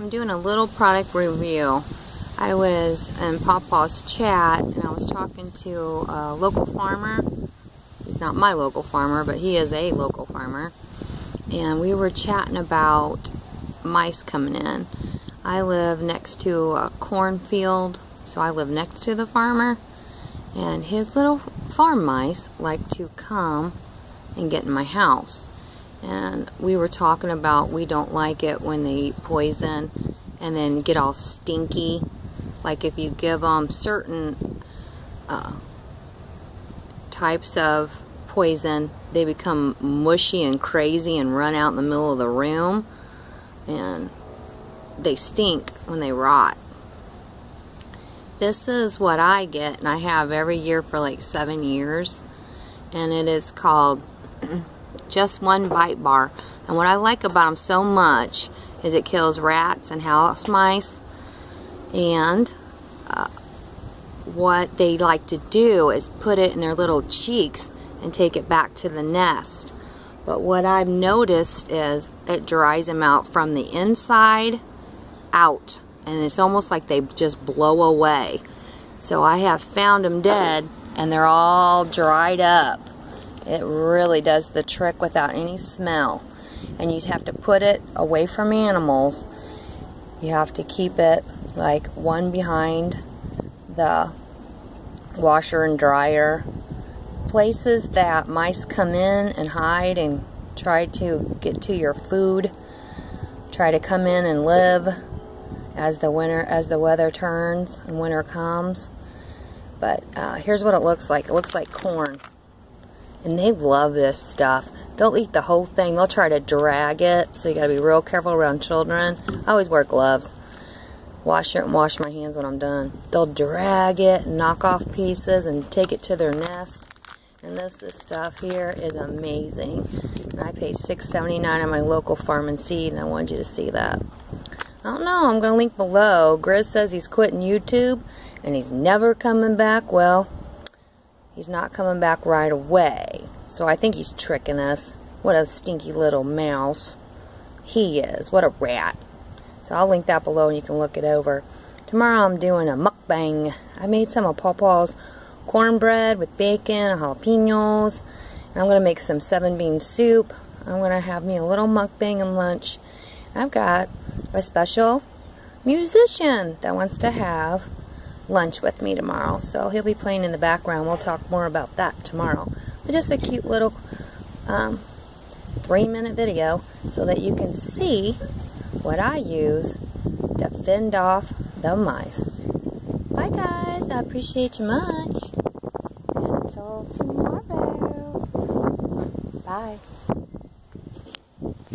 I'm doing a little product review. I was in Pawpaw's chat and I was talking to a local farmer. He's not my local farmer, but he is a local farmer. And we were chatting about mice coming in. I live next to a cornfield, so I live next to the farmer. And his little farm mice like to come and get in my house and we were talking about we don't like it when they eat poison and then get all stinky. Like if you give them certain uh, types of poison they become mushy and crazy and run out in the middle of the room and they stink when they rot. This is what I get and I have every year for like seven years and it is called just one bite bar. And what I like about them so much is it kills rats and house mice. And uh, what they like to do is put it in their little cheeks and take it back to the nest. But what I've noticed is it dries them out from the inside out. And it's almost like they just blow away. So I have found them dead and they're all dried up. It really does the trick without any smell. And you have to put it away from animals. You have to keep it like one behind the washer and dryer. Places that mice come in and hide and try to get to your food. Try to come in and live as the winter as the weather turns and winter comes. But uh, here's what it looks like. It looks like corn. And they love this stuff. They'll eat the whole thing. They'll try to drag it, so you gotta be real careful around children. I always wear gloves. Wash it and wash my hands when I'm done. They'll drag it, knock off pieces, and take it to their nest. And this, this stuff here is amazing. And I paid $6.79 at my local farm and seed, and I wanted you to see that. I don't know, I'm going to link below. Grizz says he's quitting YouTube, and he's never coming back. Well, He's not coming back right away. So I think he's tricking us. What a stinky little mouse. He is. What a rat. So I'll link that below and you can look it over. Tomorrow I'm doing a mukbang. I made some of Pawpaw's cornbread with bacon and jalapenos. And I'm going to make some seven bean soup. I'm going to have me a little mukbang and lunch. I've got a special musician that wants to have lunch with me tomorrow. So he'll be playing in the background. We'll talk more about that tomorrow. But just a cute little um, three minute video so that you can see what I use to fend off the mice. Bye guys. I appreciate you much. Until tomorrow. Bye.